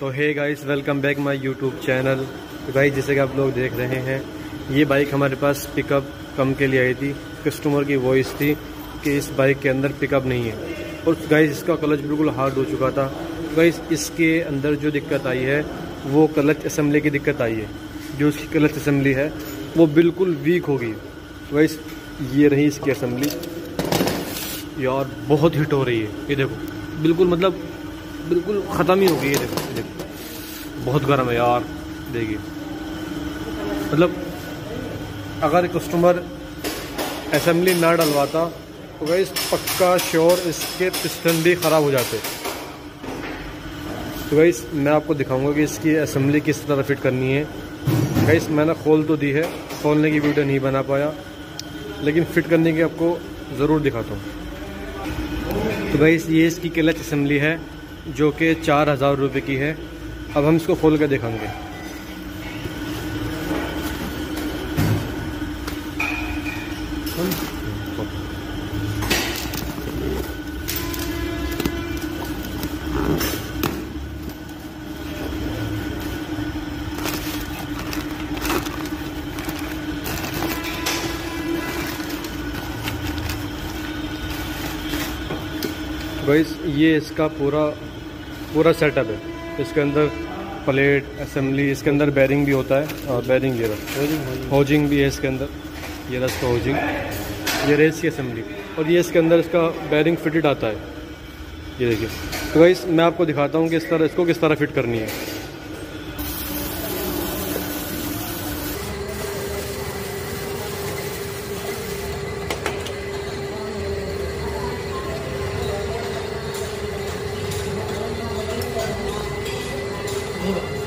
तो hey guys welcome back my YouTube channel तो guys जैसे कि आप लोग देख रहे हैं, ये बाइक हमारे पास पिकअप कम के लिए आई थी। कस्टमर की वॉइस थी कि इस बाइक के अंदर पिकअप नहीं है। और गाइस इसका क्लच बिल्कुल हार्ड हो चुका था। गाइस इसके अंदर जो दिक्कत आई है, वो क्लच असम्बली की दिक्कत आई है। जो उसकी क्लच असम्बली है, वो बिल्कुल वीक हो गई। गाइस ये रही इसकी असम्बली यार बहुत हिट हो रही है। ये देखो, बिल्कुल मतलब बिल्कुल ख़त्म ही हो गई है, देखो देखो। बहुत गर्म है यार, देखिए। मतलब अगर कस्टमर असम्बली ना डलवाता तो गई पक्का श्योर इसके पिस्टन भी ख़राब हो जाते। तो गई मैं आपको दिखाऊँगा कि इसकी असेंबली किस तरह फिट करनी है। गई मैंने खोल तो दी है, खोलने की वीडियो नहीं बना पाया, लेकिन फिट करने की आपको ज़रूर दिखाता हूँ। तो भाई ये इसकी क्लच असम्बली है। जो कि चार हज़ार रुपये की है। अब हम इसको खोल कर दिखाएँगे भाई, ये इसका पूरा पूरा सेटअप है। इसके अंदर प्लेट असम्बली इसके अंदर बैरिंग भी होता है और बैरिंग ये रहा होजिंग भी है इसके अंदर। ये रहा इसका होजिंग ये रेस की असम्बली और ये इसके अंदर इसका बैरिंग फिटेड आता है। ये देखिए। तो भाई मैं आपको दिखाता हूँ कि इस तरह इसको किस तरह फिट करनी है। do it.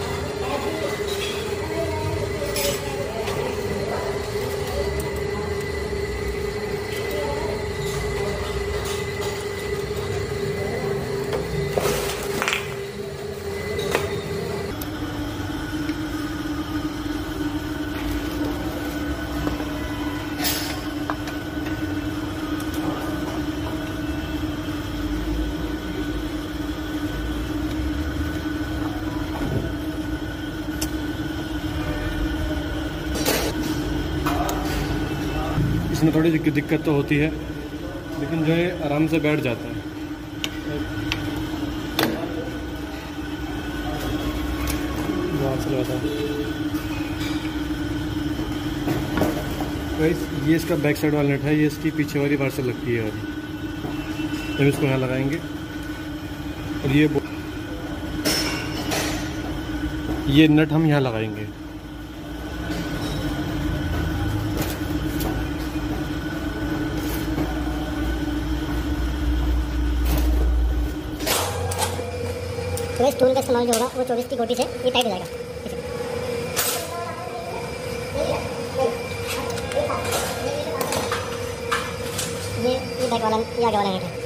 इसमें थोड़ी दिक्कत तो होती है लेकिन जो है आराम से बैठ जाता है। ये इसका बैक साइड वाला नेट है ये इसकी पीछे वाली बार से लगती है अभी। जब इसको यहाँ लगाएँगे और ये ये नट हम यहाँ लगाएँगे। इस टूल का इस्तेमाल जो होगा वो चौबीस की गोटी से ये टाइट हो जाएगा। ये ये बैक वाला, ये आगे वाला है।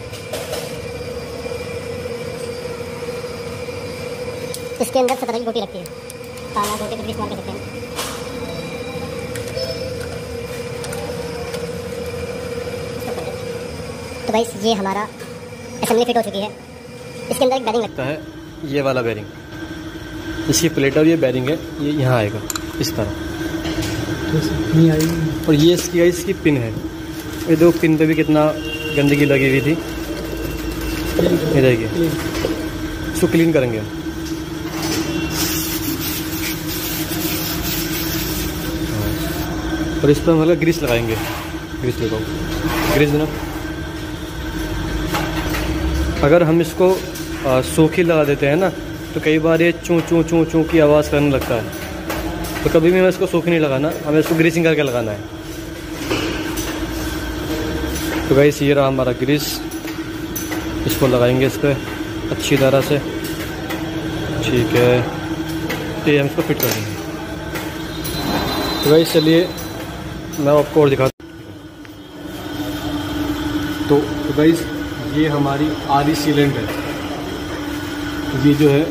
इसके अंदर सत्रह की गोटी लगती है। ताला गोटी कुछ इस्तेमाल कर सकते हैं। तो भाई ये हमारा असेंबली फिट हो चुकी है। इसके अंदर एक बैरिंग लगता है। ये वाला बैरिंग इसकी प्लेट और ये बैरिंग है, ये यहाँ आएगा, इस तरह। नहीं आई और ये इसकी इसकी पिन है। ये दो पिन पे भी कितना गंदगी लगी हुई थी। ये देखिए। इसको क्लीन करेंगे और इस पर हम हल्का ग्रीस लगाएँगे। ग्रीस लगाओ। ग्रीस देना। अगर हम इसको सूखी लगा देते हैं ना तो कई बार ये चूँ चूँ चूँ चूँ की आवाज़ करने लगता है। तो कभी भी हमें इसको सूखी नहीं लगाना, हमें इसको ग्रीसिंग करके लगाना है। तो भाई ये रहा हमारा ग्रीस इसको लगाएँगे इस पर अच्छी तरह से। ठीक है। तो ये हम इसको फिट कर देंगे। तो भाई चलिए, मैं आपको और दिखाता तो भाई ये हमारी आरी सीलेंट है। ये जो है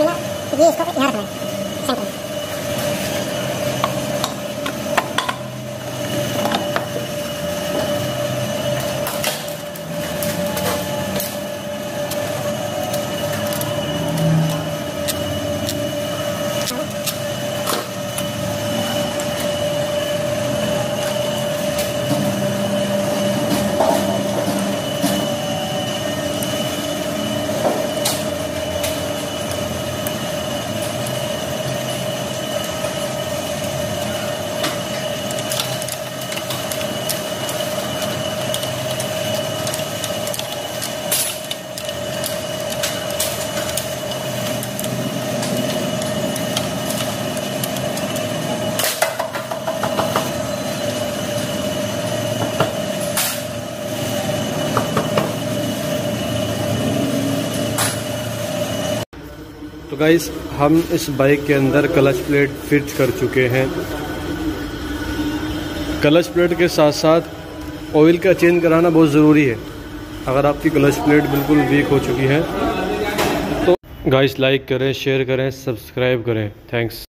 ना ये इसको यहाँ रखना है तो गाइस हम इस बाइक के अंदर क्लच प्लेट फिट कर चुके हैं। क्लच प्लेट के साथ साथ ऑयल का चेंज कराना बहुत ज़रूरी है। अगर आपकी क्लच प्लेट बिल्कुल वीक हो चुकी है तो गाइस लाइक करें शेयर करें सब्सक्राइब करें। थैंक्स